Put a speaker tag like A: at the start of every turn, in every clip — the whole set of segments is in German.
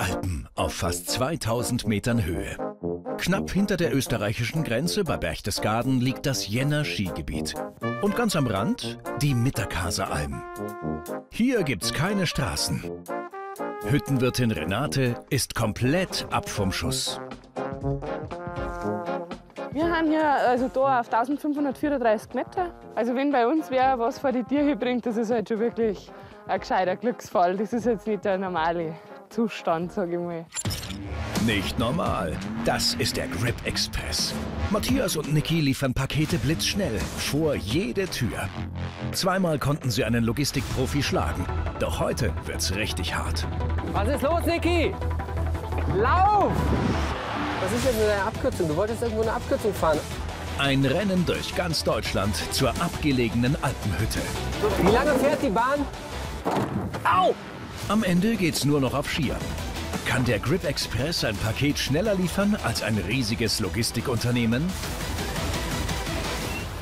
A: Alpen auf fast 2000 Metern Höhe. Knapp hinter der österreichischen Grenze bei Berchtesgaden liegt das Jenner Skigebiet. Und ganz am Rand die Mitterkaser Alm. Hier gibt's keine Straßen. Hüttenwirtin Renate ist komplett ab vom Schuss.
B: Wir haben hier also da auf 1534 Meter. Also wenn bei uns wer was vor die hier bringt, das ist halt schon wirklich ein gescheiter Glücksfall. Das ist jetzt nicht der normale Zustand, sage ich mal.
A: Nicht normal. Das ist der Grip Express. Matthias und Niki liefern Pakete blitzschnell vor jede Tür. Zweimal konnten sie einen Logistikprofi schlagen. Doch heute wird's richtig hart.
C: Was ist los, Niki? Lauf! Was ist denn mit deiner Abkürzung? Du wolltest irgendwo eine Abkürzung fahren.
A: Ein Rennen durch ganz Deutschland zur abgelegenen Alpenhütte.
C: Wie lange fährt die Bahn? Au!
A: Am Ende geht's nur noch auf Skiern. Kann der Grip Express ein Paket schneller liefern als ein riesiges Logistikunternehmen?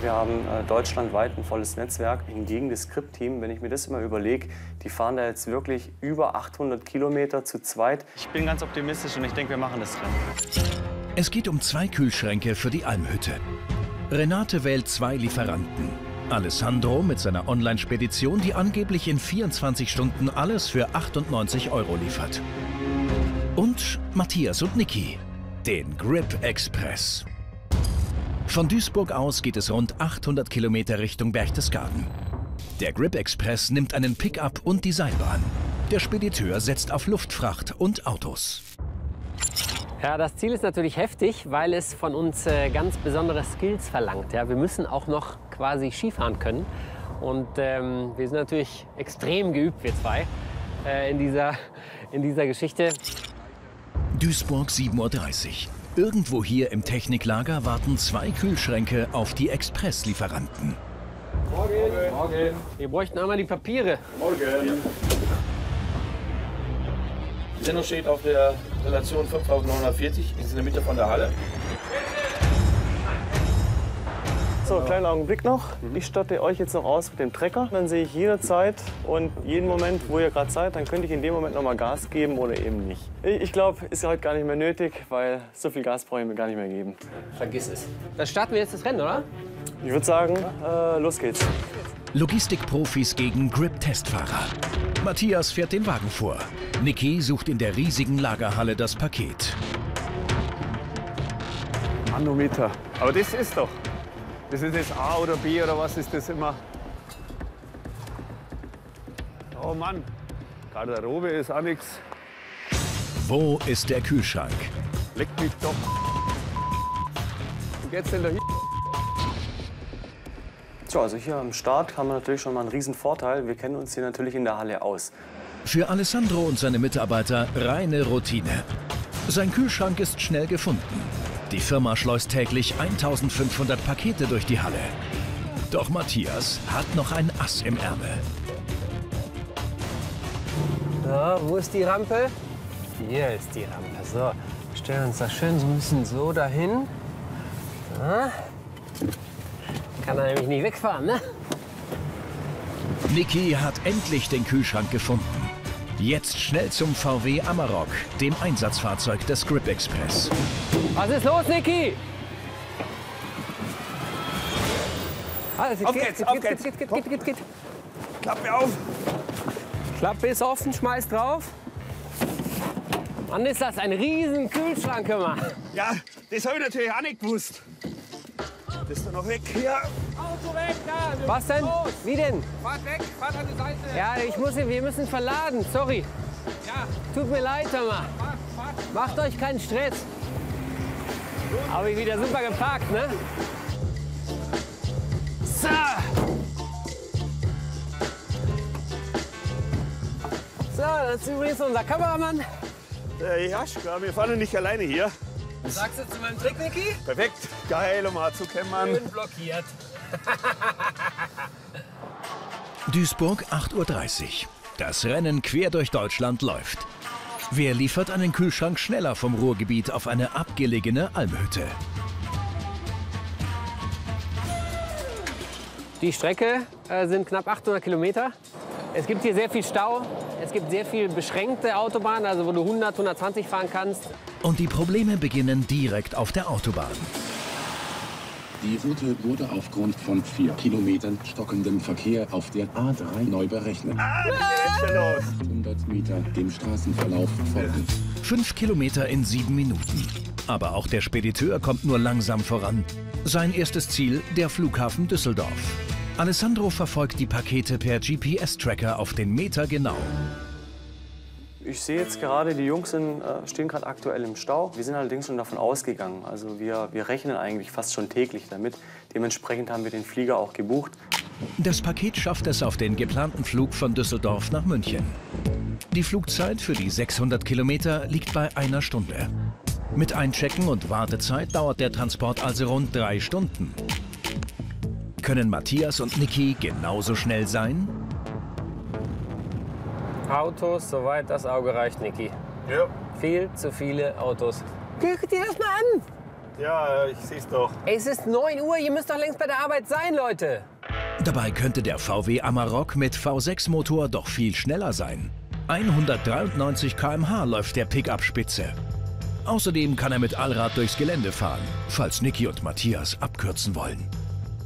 D: Wir haben äh, deutschlandweit ein volles Netzwerk. Hingegen das Grip-Team, wenn ich mir das immer überlege, die fahren da jetzt wirklich über 800 Kilometer zu zweit.
E: Ich bin ganz optimistisch und ich denke, wir machen das Rennen.
A: Es geht um zwei Kühlschränke für die Almhütte. Renate wählt zwei Lieferanten. Alessandro mit seiner Online-Spedition, die angeblich in 24 Stunden alles für 98 Euro liefert. Und Matthias und Niki, den Grip Express. Von Duisburg aus geht es rund 800 Kilometer Richtung Berchtesgaden. Der Grip Express nimmt einen Pickup und die Seilbahn. Der Spediteur setzt auf Luftfracht und Autos.
C: Ja, das Ziel ist natürlich heftig, weil es von uns äh, ganz besondere Skills verlangt. Ja, wir müssen auch noch quasi Skifahren können. Und ähm, wir sind natürlich extrem geübt, wir zwei, äh, in, dieser, in dieser Geschichte.
A: Duisburg 7.30 Uhr. Irgendwo hier im Techniklager warten zwei Kühlschränke auf die Expresslieferanten.
C: Morgen. Morgen. Wir bräuchten einmal die Papiere.
F: Morgen. Die Sendung steht auf der Relation 5940, ist in der Mitte von der Halle.
D: So, kleinen Augenblick noch. Ich statte euch jetzt noch aus mit dem Trecker. Dann sehe ich jederzeit und jeden Moment, wo ihr gerade seid, dann könnte ich in dem Moment noch mal Gas geben oder eben nicht. Ich glaube, ist ja heute gar nicht mehr nötig, weil so viel Gas brauche ich mir gar nicht mehr geben.
C: Vergiss es. Dann starten wir jetzt das Rennen, oder?
D: Ich würde sagen, äh, los geht's.
A: Logistikprofis gegen Grip-Testfahrer. Matthias fährt den Wagen vor. Niki sucht in der riesigen Lagerhalle das Paket.
G: Manometer. Aber das ist doch. Das ist das A oder B oder was ist das immer? Oh Mann, Garderobe ist auch nichts.
A: Wo ist der Kühlschrank?
G: Leck mich doch. Geht's denn da hin?
D: So, also hier am Start haben wir natürlich schon mal einen riesen Vorteil. Wir kennen uns hier natürlich in der Halle aus.
A: Für Alessandro und seine Mitarbeiter reine Routine. Sein Kühlschrank ist schnell gefunden. Die Firma schleust täglich 1500 Pakete durch die Halle. Doch Matthias hat noch ein Ass im Ärmel.
C: So, wo ist die Rampe? Hier ist die Rampe. So, stellen uns das schön so ein bisschen so dahin. So. Kann er nämlich nicht wegfahren, ne?
A: Niki hat endlich den Kühlschrank gefunden. Jetzt schnell zum VW Amarok, dem Einsatzfahrzeug des Grip Express.
C: Was ist los, Niki? Also,
G: Auf
C: geht,
G: geht's,
C: geht,
G: auf
C: geht,
G: geht's.
C: Geht, geht, geht, geht, geht.
G: Klappe auf.
C: Klappe ist offen, schmeiß drauf. Mann, ist das ein riesen Kühlschrank, mal.
G: Ja, das habe ich natürlich auch nicht gewusst. Das ist doch noch weg hier.
H: Auto weg, da! Wir
C: Was denn?
H: los.
C: Wie denn?
H: Fahrt weg, fahrt an die Seite.
C: Ja, ich muss, wir müssen verladen, sorry.
H: Ja,
C: Tut mir leid, hör mal.
H: fahrt, fahrt.
C: Macht euch keinen Stress. Habe ich wieder super geparkt, ne? So. So, das ist übrigens unser Kameramann.
G: Äh, ja, klar, wir fahren nicht alleine hier.
H: Was sagst du zu meinem Trick, Niki?
G: Perfekt, geil, um mal zu kämmern.
H: Schön blockiert.
A: Duisburg 8.30 Uhr. Das Rennen quer durch Deutschland läuft. Wer liefert einen Kühlschrank schneller vom Ruhrgebiet auf eine abgelegene Almhütte?
C: Die Strecke äh, sind knapp 800 Kilometer. Es gibt hier sehr viel Stau. Es gibt sehr viel beschränkte Autobahnen, also wo du 100, 120 fahren kannst.
A: Und die Probleme beginnen direkt auf der Autobahn.
I: Die Route wurde aufgrund von vier Kilometern stockendem Verkehr auf der A3 neu berechnet. 100 Meter dem Straßenverlauf folgen.
A: Fünf Kilometer in sieben Minuten. Aber auch der Spediteur kommt nur langsam voran. Sein erstes Ziel, der Flughafen Düsseldorf. Alessandro verfolgt die Pakete per GPS-Tracker auf den Meter genau.
D: Ich sehe jetzt gerade, die Jungs sind, äh, stehen gerade aktuell im Stau. Wir sind allerdings schon davon ausgegangen. Also wir, wir rechnen eigentlich fast schon täglich damit. Dementsprechend haben wir den Flieger auch gebucht.
A: Das Paket schafft es auf den geplanten Flug von Düsseldorf nach München. Die Flugzeit für die 600 Kilometer liegt bei einer Stunde. Mit Einchecken und Wartezeit dauert der Transport also rund drei Stunden. Können Matthias und Niki genauso schnell sein?
C: Autos, soweit das Auge reicht, Niki.
G: Ja.
C: Viel zu viele Autos. Guck dir das mal an!
G: Ja, ich sehe es doch.
C: Es ist 9 Uhr, ihr müsst doch längst bei der Arbeit sein, Leute.
A: Dabei könnte der VW Amarok mit V6-Motor doch viel schneller sein. 193 km/h läuft der Pickup spitze. Außerdem kann er mit Allrad durchs Gelände fahren, falls Niki und Matthias abkürzen wollen.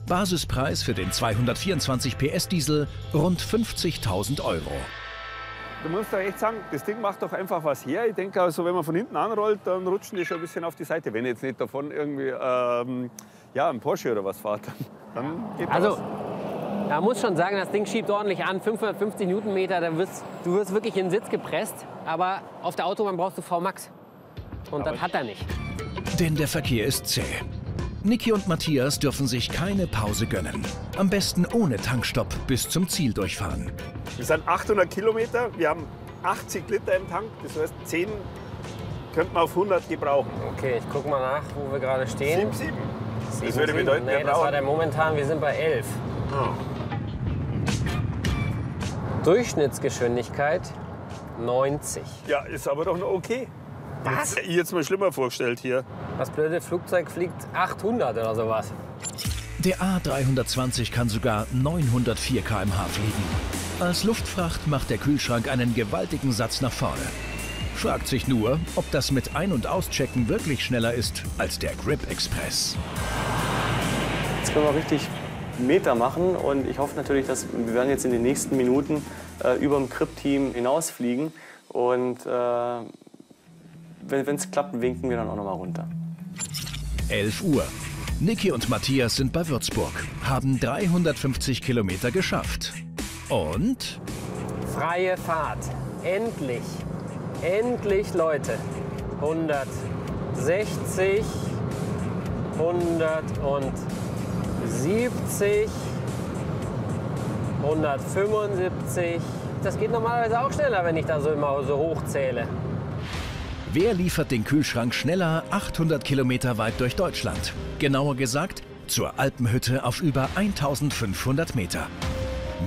A: Basispreis für den 224 PS Diesel rund 50.000 Euro.
G: Du musst doch echt sagen, das Ding macht doch einfach was her. Ich denke, also, wenn man von hinten anrollt, dann rutschen die schon ein bisschen auf die Seite. Wenn jetzt nicht davon irgendwie ähm, ja, ein Porsche oder was fährt, dann, geht
C: Also,
G: das.
C: man muss schon sagen, das Ding schiebt ordentlich an. 550 Newtonmeter, da wirst, du wirst wirklich in den Sitz gepresst. Aber auf der Autobahn brauchst du V-Max. Und das hat er nicht.
A: Denn der Verkehr ist zäh. Niki und Matthias dürfen sich keine Pause gönnen. Am besten ohne Tankstopp bis zum Ziel durchfahren.
G: Wir sind 800 Kilometer, wir haben 80 Liter im Tank. Das heißt, 10 könnte man auf 100 gebrauchen.
C: Okay, ich guck mal nach, wo wir gerade stehen.
G: 7, 7.
C: Sieben,
G: Das würde bedeuten, wir
C: nee, das war der momentan, wir sind bei 11.
G: Ah.
C: Durchschnittsgeschwindigkeit 90.
G: Ja, ist aber doch noch okay.
C: Was?
G: Ich jetzt mal schlimmer vorgestellt hier.
C: Das blöde Flugzeug fliegt 800 oder sowas.
A: Der A320 kann sogar 904 km/h fliegen. Als Luftfracht macht der Kühlschrank einen gewaltigen Satz nach vorne. Fragt sich nur, ob das mit Ein- und Auschecken wirklich schneller ist als der Grip Express.
D: Jetzt können wir richtig Meter machen und ich hoffe natürlich, dass wir werden jetzt in den nächsten Minuten äh, über dem Crip-Team hinausfliegen und äh, wenn es klappt, winken wir dann auch noch mal runter.
A: 11 Uhr. Niki und Matthias sind bei Würzburg, haben 350 Kilometer geschafft. Und
C: Freie Fahrt. Endlich. Endlich, Leute. 160, 170, 175. Das geht normalerweise auch schneller, wenn ich da so immer so hochzähle.
A: Wer liefert den Kühlschrank schneller 800 Kilometer weit durch Deutschland? Genauer gesagt, zur Alpenhütte auf über 1500 Meter.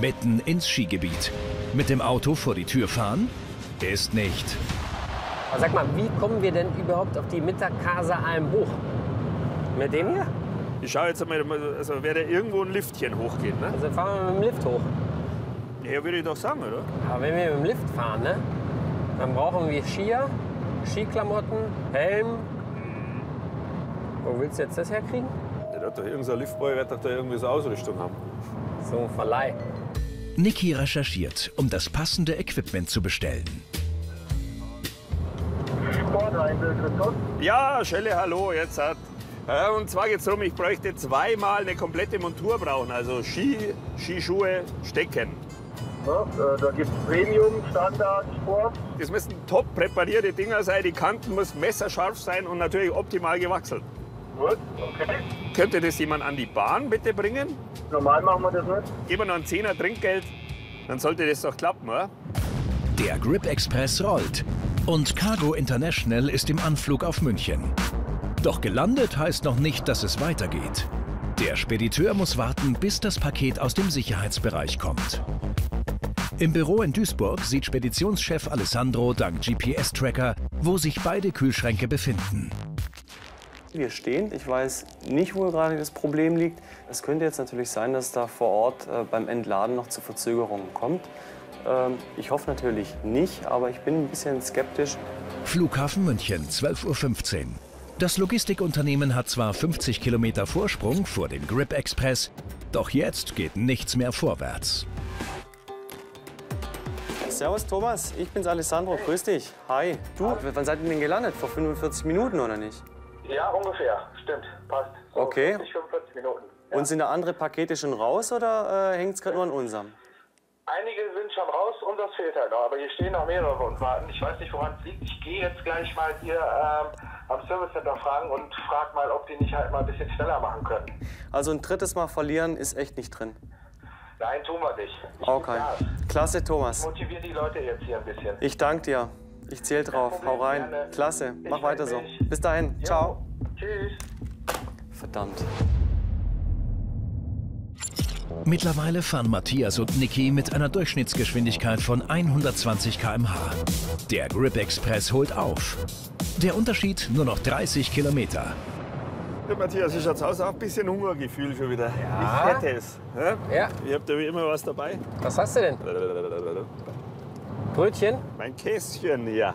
A: Mitten ins Skigebiet. Mit dem Auto vor die Tür fahren? Ist nicht.
C: Sag mal, wie kommen wir denn überhaupt auf die Mittagkase Alm hoch? Mit dem hier?
G: Ich schaue jetzt einmal, also wäre irgendwo ein Liftchen hochgehen. Ne?
C: Also fahren wir mit dem Lift hoch.
G: Ja, würde ich doch sagen, oder?
C: Aber wenn wir mit dem Lift fahren, ne, dann brauchen wir Skier, Skiklamotten, Helm. Wo willst du jetzt das herkriegen?
G: Der hat doch irgendein Liftboy, wird doch da irgendwie so Ausrüstung haben.
C: So ein Verleih.
A: Niki recherchiert, um das passende Equipment zu bestellen.
G: Ja, Schelle, hallo, jetzt hat. Ja, und zwar geht es darum, ich bräuchte zweimal eine komplette Montur brauchen. Also Ski, Skischuhe, Stecken.
J: Da gibt es Premium, Standard, Sport.
G: Das müssen top präparierte Dinger sein. Die Kanten müssen messerscharf sein und natürlich optimal gewachselt.
J: Gut, okay.
G: Könnte das jemand an die Bahn bitte bringen?
J: Normal machen wir das nicht.
G: Geben wir noch einen Zehner Trinkgeld, dann sollte das doch klappen, oder?
A: Der Grip Express rollt und Cargo International ist im Anflug auf München. Doch gelandet heißt noch nicht, dass es weitergeht. Der Spediteur muss warten, bis das Paket aus dem Sicherheitsbereich kommt. Im Büro in Duisburg sieht Speditionschef Alessandro dank GPS-Tracker, wo sich beide Kühlschränke befinden.
D: Wir stehen. Ich weiß nicht, wo gerade das Problem liegt. Es könnte jetzt natürlich sein, dass da vor Ort äh, beim Entladen noch zu Verzögerungen kommt. Ähm, ich hoffe natürlich nicht, aber ich bin ein bisschen skeptisch.
A: Flughafen München, 12.15 Uhr. Das Logistikunternehmen hat zwar 50 Kilometer Vorsprung vor dem Grip Express, doch jetzt geht nichts mehr vorwärts.
D: Servus Thomas, ich bin's Alessandro, grüß dich. Hi. Du, wann seid ihr denn gelandet? Vor 45 Minuten oder nicht?
J: Ja, ungefähr. Stimmt, passt. So
D: Okay.
J: 40, 45 Minuten.
D: Und sind da andere Pakete schon raus oder äh, hängt es gerade nur an unserem?
J: Einige sind schon raus und das fehlt halt noch. Aber hier stehen noch mehrere und warten. Ich weiß nicht, woran es liegt. Ich gehe jetzt gleich mal hier ähm, am Service Center fragen und frage mal, ob die nicht halt mal ein bisschen schneller machen können.
D: Also ein drittes Mal verlieren ist echt nicht drin.
J: Nein, tun wir nicht. Ich
D: Okay. Klasse, Thomas.
J: Motivier die Leute jetzt hier ein bisschen.
D: Ich danke dir. Ich zähle drauf.
J: Problem,
D: Hau rein.
J: gerne.
D: Klasse.
J: Ich
D: Mach weiter so.
J: mich.
D: Bis dahin. Ciao.
J: Tschüss.
D: Verdammt.
A: Mittlerweile fahren Matthias und Niki mit einer Durchschnittsgeschwindigkeit von 120 km/h. Der Grip Express holt auf. Der Unterschied nur noch 30 Kilometer.
G: Ja, Matthias, ich schaut's aus, auch ein bisschen Hungergefühl schon wieder. Ich hätte es. Ja?
C: Ja.
G: Ich hab da wie immer was dabei.
C: Was hast du denn? Brötchen?
G: Mein Käschen, ja.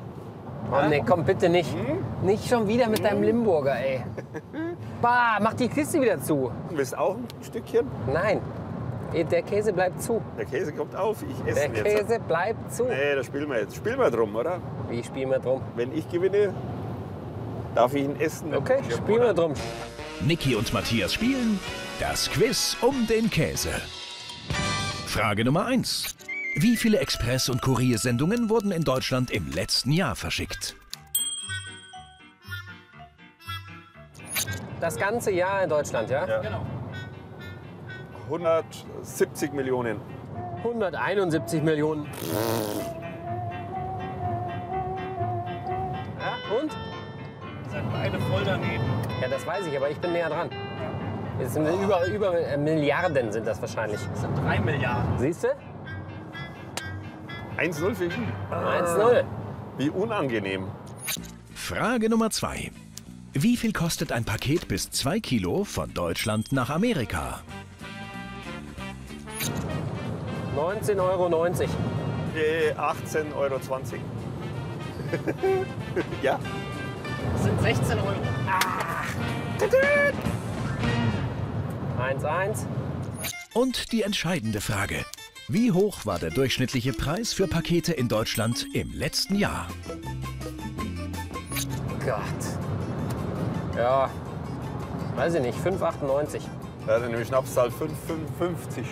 C: Oh nee, komm bitte nicht. Nicht schon wieder mit deinem Limburger, ey. Bah, mach die Kiste wieder zu.
G: Willst du auch ein Stückchen?
C: Nein, der Käse bleibt zu.
G: Der Käse kommt auf, ich esse
C: Der
G: jetzt.
C: Käse bleibt zu.
G: Nee, da spielen wir jetzt. Spielen wir drum, oder?
C: Wie spielen wir drum?
G: Wenn ich gewinne, darf ich ihn essen.
C: Okay, spielen wir drum.
A: Niki und Matthias spielen das Quiz um den Käse. Frage Nummer 1. Wie viele Express- und Kuriersendungen wurden in Deutschland im letzten Jahr verschickt?
C: Das ganze Jahr in Deutschland, ja?
G: Ja. 170 Millionen.
C: 171 Millionen.
E: Voll daneben.
C: Ja, das weiß ich, aber ich bin näher dran. Es sind über, über äh, Milliarden sind das wahrscheinlich.
E: Das sind drei Milliarden.
C: Siehst du?
G: 1-0 für ihn.
C: 1-0.
G: Wie unangenehm.
A: Frage Nummer 2. Wie viel kostet ein Paket bis 2 Kilo von Deutschland nach Amerika?
C: 19,90 Euro.
G: Äh, 18,20 Euro. ja.
E: Das sind 16 Euro.
C: 1-1.
A: Und die entscheidende Frage. Wie hoch war der durchschnittliche Preis für Pakete in Deutschland im letzten Jahr?
C: Gott. Ja, weiß ich nicht, 5,98.
G: Ja, dann nehme ich Schnapszahl 5,55.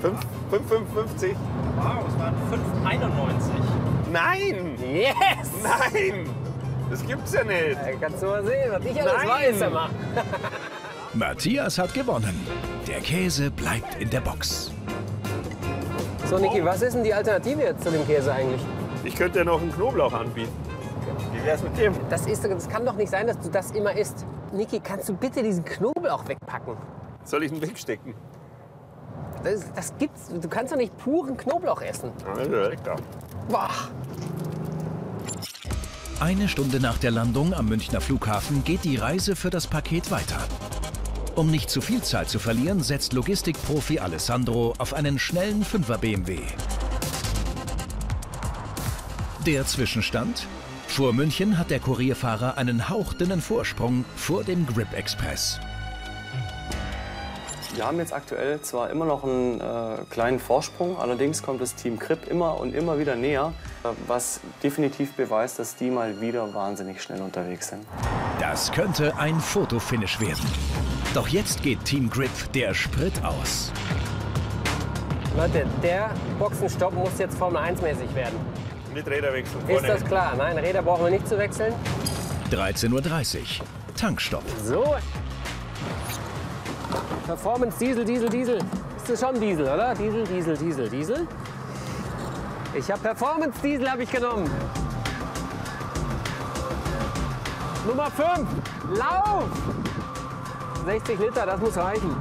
G: 5, 5,55.
E: Wow, es waren 591.
G: Nein!
C: Yes!
G: Nein! Das gibt's ja nicht.
C: Ja, kannst du mal sehen, was ich alles
G: Nein.
C: weiß immer.
A: Matthias hat gewonnen. Der Käse bleibt in der Box.
C: So, Niki, was ist denn die Alternative jetzt zu dem Käse eigentlich?
G: Ich könnte ja noch einen Knoblauch anbieten. Wie wär's mit dem?
C: Das, ist, das kann doch nicht sein, dass du das immer isst. Niki, kannst du bitte diesen Knoblauch wegpacken?
G: Soll ich ihn wegstecken?
C: Das, das gibt's. Du kannst doch nicht puren Knoblauch essen.
G: Also, lecker.
C: Boah.
A: Eine Stunde nach der Landung am Münchner Flughafen geht die Reise für das Paket weiter. Um nicht zu viel Zeit zu verlieren, setzt Logistikprofi Alessandro auf einen schnellen 5er BMW. Der Zwischenstand? Vor München hat der Kurierfahrer einen hauchdünnen Vorsprung vor dem Grip Express.
D: Wir haben jetzt aktuell zwar immer noch einen äh, kleinen Vorsprung, allerdings kommt das Team Kripp immer und immer wieder näher, äh, was definitiv beweist, dass die mal wieder wahnsinnig schnell unterwegs sind.
A: Das könnte ein Fotofinish werden. Doch jetzt geht Team Grip der Sprit aus.
C: Leute, der Boxenstopp muss jetzt Formel 1 mäßig werden.
G: Mit Räderwechsel
C: Ist
G: vorne.
C: das klar? Nein, Räder brauchen wir nicht zu wechseln.
A: 13.30 Uhr. Tankstopp.
C: So. Performance Diesel, Diesel, Diesel. Ist das schon Diesel, oder? Diesel, Diesel, Diesel, Diesel. Ich habe Performance Diesel habe ich genommen. Nummer 5. Lauf! 60 Liter, das muss reichen.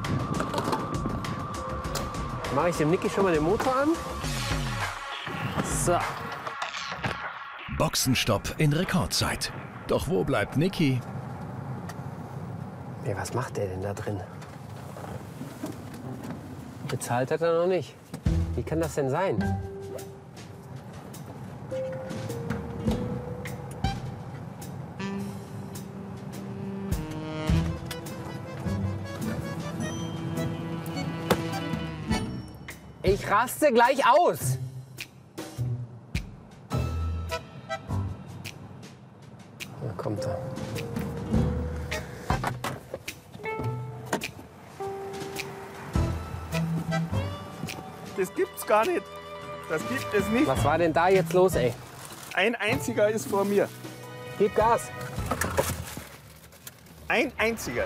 C: Mache ich dem Niki schon mal den Motor an. So.
A: Boxenstopp in Rekordzeit. Doch wo bleibt Niki?
C: Ja, was macht der denn da drin? Bezahlt hat er noch nicht. Wie kann das denn sein? Ich raste gleich aus. Da kommt er.
G: Das gibt's gar nicht. Das gibt es nicht.
C: Was war denn da jetzt los, ey?
G: Ein einziger ist vor mir.
C: Gib Gas.
G: Ein einziger.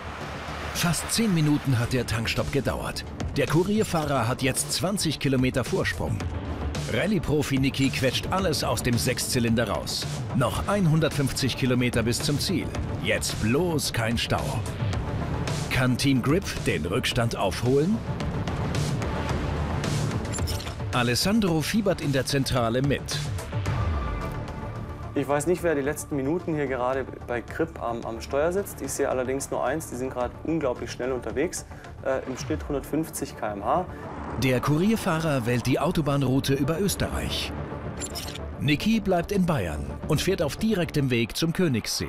A: Fast 10 Minuten hat der Tankstopp gedauert. Der Kurierfahrer hat jetzt 20 Kilometer Vorsprung. Rallye-Profi Niki quetscht alles aus dem Sechszylinder raus. Noch 150 Kilometer bis zum Ziel. Jetzt bloß kein Stau. Kann Team Grip den Rückstand aufholen? Alessandro fiebert in der Zentrale mit.
D: Ich weiß nicht, wer die letzten Minuten hier gerade bei Grip am, am Steuer sitzt. Ich sehe allerdings nur eins, die sind gerade unglaublich schnell unterwegs. Äh, Im Schnitt 150 km/h.
A: Der Kurierfahrer wählt die Autobahnroute über Österreich. Niki bleibt in Bayern und fährt auf direktem Weg zum Königssee.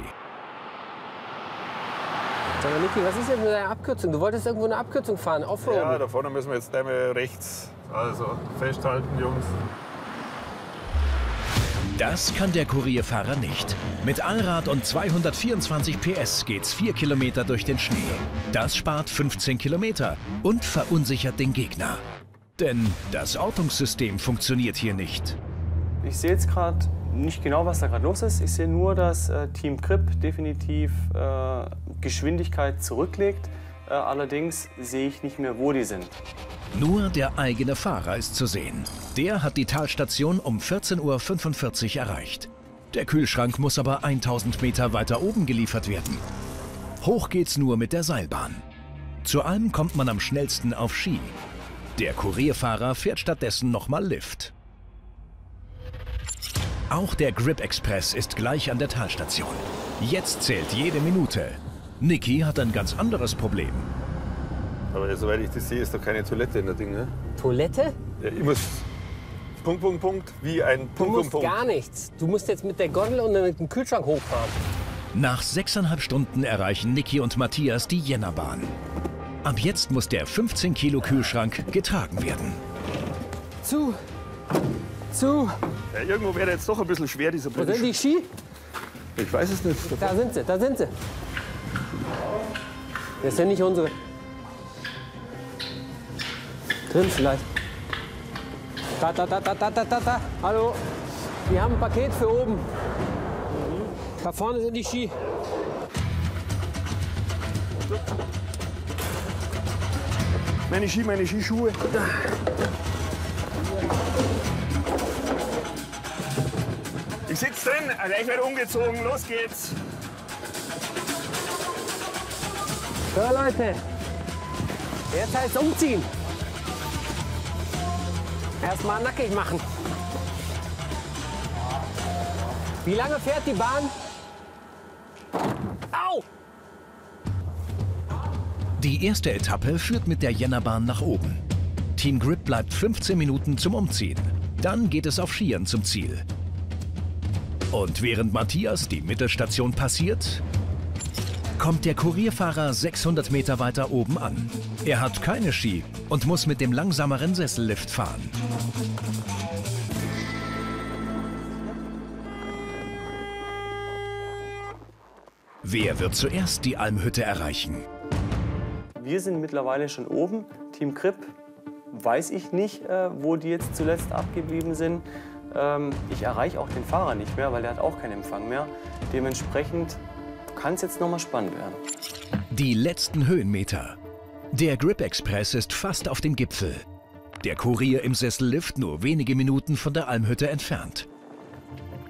C: Sag mal, Niki, was ist denn mit deiner Abkürzung? Du wolltest irgendwo eine Abkürzung fahren, Offroad.
G: Ja, da vorne müssen wir jetzt einmal rechts. Also festhalten, Jungs.
A: Das kann der Kurierfahrer nicht. Mit Allrad und 224 PS geht's 4 Kilometer durch den Schnee. Das spart 15 Kilometer und verunsichert den Gegner. Denn das Ortungssystem funktioniert hier nicht.
D: Ich sehe jetzt gerade nicht genau, was da gerade los ist. Ich sehe nur, dass äh, Team Grip definitiv äh, Geschwindigkeit zurücklegt. Äh, allerdings sehe ich nicht mehr, wo die sind.
A: Nur der eigene Fahrer ist zu sehen. Der hat die Talstation um 14.45 Uhr erreicht. Der Kühlschrank muss aber 1000 Meter weiter oben geliefert werden. Hoch geht's nur mit der Seilbahn. Zur Alm kommt man am schnellsten auf Ski. Der Kurierfahrer fährt stattdessen nochmal Lift. Auch der Grip Express ist gleich an der Talstation. Jetzt zählt jede Minute. Niki hat ein ganz anderes Problem.
G: Aber soweit ich das sehe, ist doch keine Toilette in der Ding, ne?
C: Toilette?
G: Ja, ich muss Punkt, Punkt, Punkt, wie ein
C: Du
G: Punkt,
C: musst
G: Punkt,
C: gar nichts. Du musst jetzt mit der Gondel und mit dem Kühlschrank hochfahren.
A: Nach sechseinhalb Stunden erreichen Niki und Matthias die Jännerbahn. Ab jetzt muss der 15 Kilo Kühlschrank getragen werden.
C: Zu. Zu.
G: Ja, irgendwo wäre jetzt doch ein bisschen schwer, dieser
C: Wo
G: blöde
C: sind die Ski?
G: Ich weiß es nicht.
C: Da sind sie, da sind sie. Das sind nicht unsere. Drin vielleicht. Da, da, da, da, da, da, da. Hallo. Wir haben ein Paket für oben. Da vorne sind die Ski.
G: Meine Ski, meine Skischuhe. Ich sitze drin, also ich werde umgezogen, los geht's.
C: So Leute, jetzt heißt umziehen. Erstmal nackig machen. Wie lange fährt die Bahn? Au!
A: Die erste Etappe führt mit der Jännerbahn nach oben. Team Grip bleibt 15 Minuten zum Umziehen. Dann geht es auf Skiern zum Ziel. Und während Matthias die Mittelstation passiert, kommt der Kurierfahrer 600 Meter weiter oben an. Er hat keine Ski und muss mit dem langsameren Sessellift fahren. Wer wird zuerst die Almhütte erreichen?
D: Wir sind mittlerweile schon oben. Team Grip weiß ich nicht, äh, wo die jetzt zuletzt abgeblieben sind. Ähm, ich erreiche auch den Fahrer nicht mehr, weil er hat auch keinen Empfang mehr. Dementsprechend kann es jetzt noch mal spannend werden.
A: Die letzten Höhenmeter. Der Grip Express ist fast auf dem Gipfel. Der Kurier im Sessellift nur wenige Minuten von der Almhütte entfernt.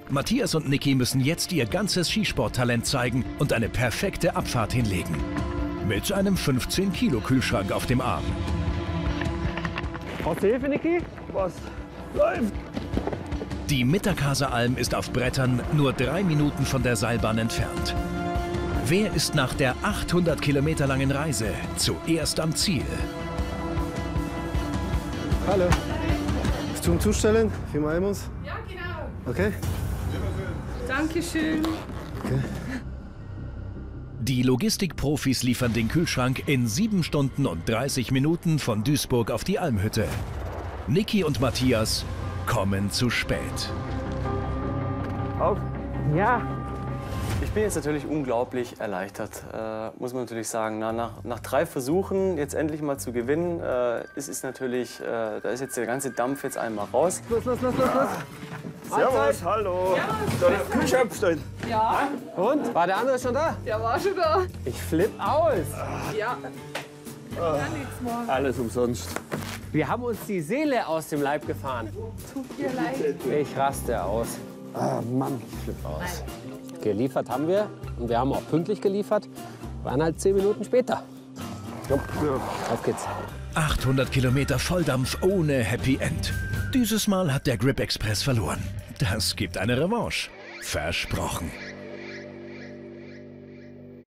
A: Matthias und Niki müssen jetzt ihr ganzes Skisporttalent zeigen und eine perfekte Abfahrt hinlegen. Mit einem 15-Kilo-Kühlschrank auf dem Arm.
G: Brauchst du Hilfe, Niki? Was? Läuft!
A: Die Mitterkaser Alm ist auf Brettern nur drei Minuten von der Seilbahn entfernt. Wer ist nach der 800 Kilometer langen Reise zuerst am Ziel?
C: Hallo.
K: zum Zustellen für Malmus?
B: Ja, genau.
K: Okay.
B: Dankeschön.
K: okay.
A: Die Logistikprofis liefern den Kühlschrank in 7 Stunden und 30 Minuten von Duisburg auf die Almhütte. Niki und Matthias kommen zu spät.
D: Auf.
C: Ja.
D: Ich bin jetzt natürlich unglaublich erleichtert, äh, muss man natürlich sagen. Na, nach, nach drei Versuchen jetzt endlich mal zu gewinnen, äh, ist es natürlich, äh, da ist jetzt der ganze Dampf jetzt einmal raus.
K: Los, los, los, los, los.
G: Servus, hallo. Da ist Kühlschrank bestellt.
B: Ja,
C: Und? War der andere schon da?
B: der war schon da.
C: Ich flipp aus.
B: Ja. Kann nichts machen.
G: Alles umsonst.
C: Wir haben uns die Seele aus dem Leib gefahren.
B: Tut mir leid.
C: Ich raste aus.
G: Ah, Mann.
C: Ich flipp aus. Geliefert haben wir und wir haben auch pünktlich geliefert. Waren halt zehn Minuten später. Jupp. Auf geht's.
A: 800 Kilometer Volldampf ohne Happy End. Dieses Mal hat der Grip Express verloren. Das gibt eine Revanche. Versprochen.